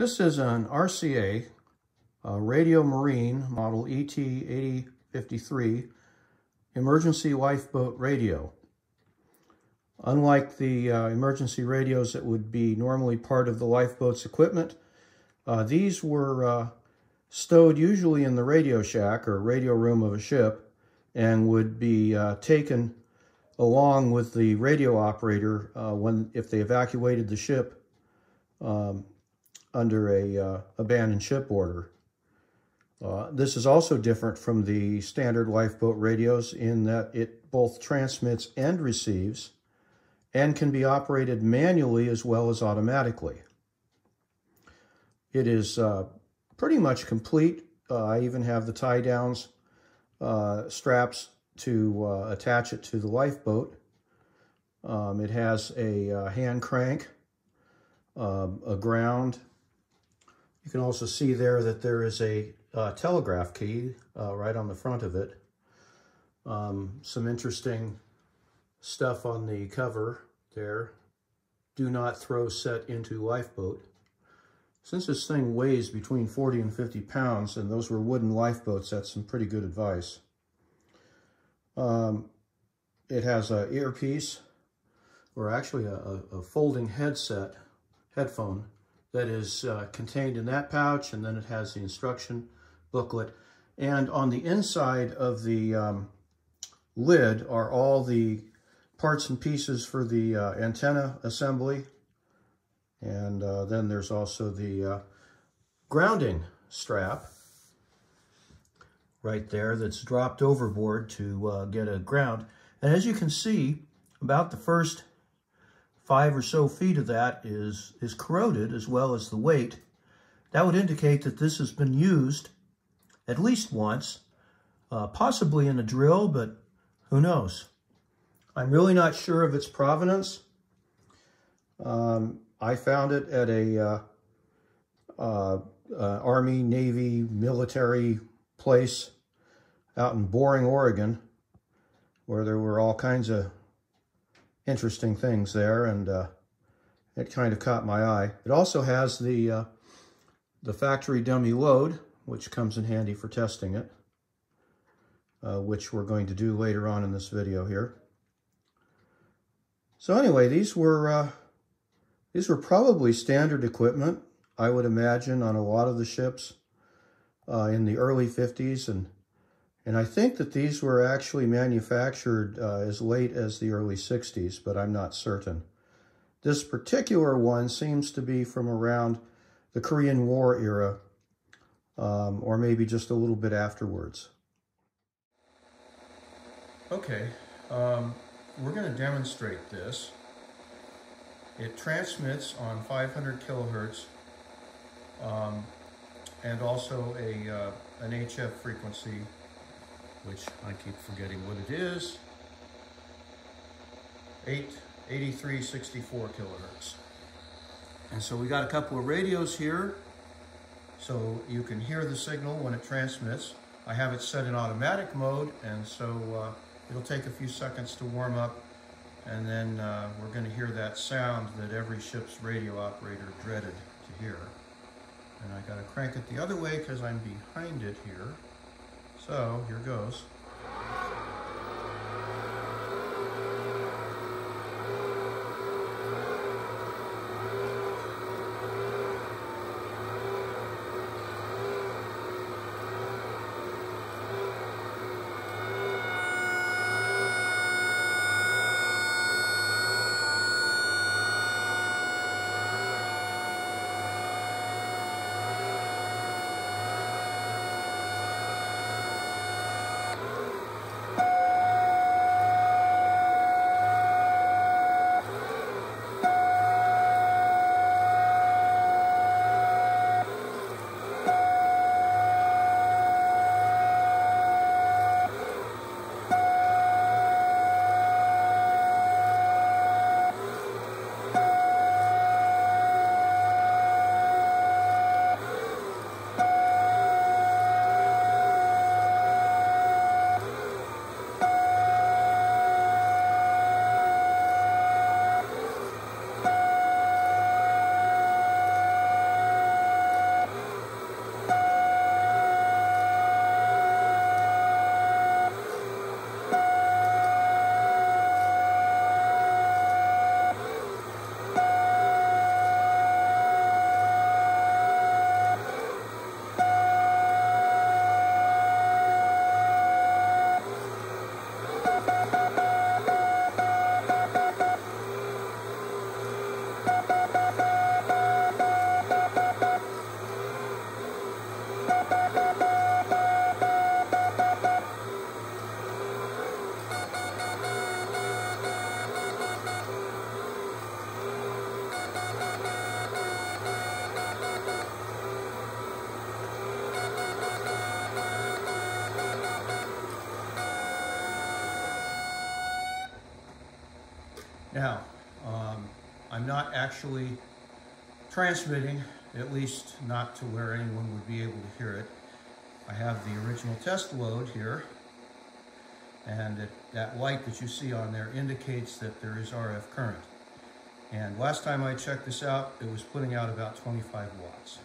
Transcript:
This is an RCA Radio Marine model ET8053 emergency lifeboat radio. Unlike the uh, emergency radios that would be normally part of the lifeboat's equipment, uh, these were uh, stowed usually in the radio shack or radio room of a ship and would be uh, taken along with the radio operator uh, when if they evacuated the ship um, under a uh, abandoned ship order. Uh, this is also different from the standard lifeboat radios in that it both transmits and receives and can be operated manually as well as automatically. It is uh, pretty much complete. Uh, I even have the tie downs uh, straps to uh, attach it to the lifeboat. Um, it has a hand crank, um, a ground. You can also see there that there is a uh, telegraph key uh, right on the front of it. Um, some interesting stuff on the cover there. Do not throw set into lifeboat. Since this thing weighs between 40 and 50 pounds, and those were wooden lifeboats, that's some pretty good advice. Um, it has an earpiece, or actually a, a, folding headset, headphone, that is uh, contained in that pouch, and then it has the instruction booklet. And on the inside of the um, lid are all the parts and pieces for the uh, antenna assembly. And uh, then there's also the uh, grounding strap right there that's dropped overboard to uh, get a ground. And as you can see, about the first five or so feet of that is, is corroded as well as the weight. That would indicate that this has been used at least once, uh, possibly in a drill, but who knows? I'm really not sure of its provenance. Um, I found it at a uh, uh, uh, Army, Navy, military place out in Boring, Oregon, where there were all kinds of interesting things there, and uh, it kind of caught my eye. It also has the, uh, the factory dummy load, which comes in handy for testing it, uh, which we're going to do later on in this video here. So anyway, these were uh, these were probably standard equipment, I would imagine, on a lot of the ships uh, in the early 50s. And, and I think that these were actually manufactured uh, as late as the early 60s, but I'm not certain. This particular one seems to be from around the Korean War era, um, or maybe just a little bit afterwards. Okay, um, we're going to demonstrate this. It transmits on 500 kilohertz um, and also a uh, an HF frequency, which I keep forgetting what it is. 8, 8364 kilohertz. And so we got a couple of radios here so you can hear the signal when it transmits. I have it set in automatic mode, and so uh, it'll take a few seconds to warm up, and then uh, we're going to hear that sound that every ship's radio operator dreaded to hear. And I got to crank it the other way because I'm behind it here. So here goes. Now, um, I'm not actually transmitting, at least not to where anyone would be able to hear it. I have the original test load here, and it, that light that you see on there indicates that there is RF current. And last time I checked this out, it was putting out about 25 watts.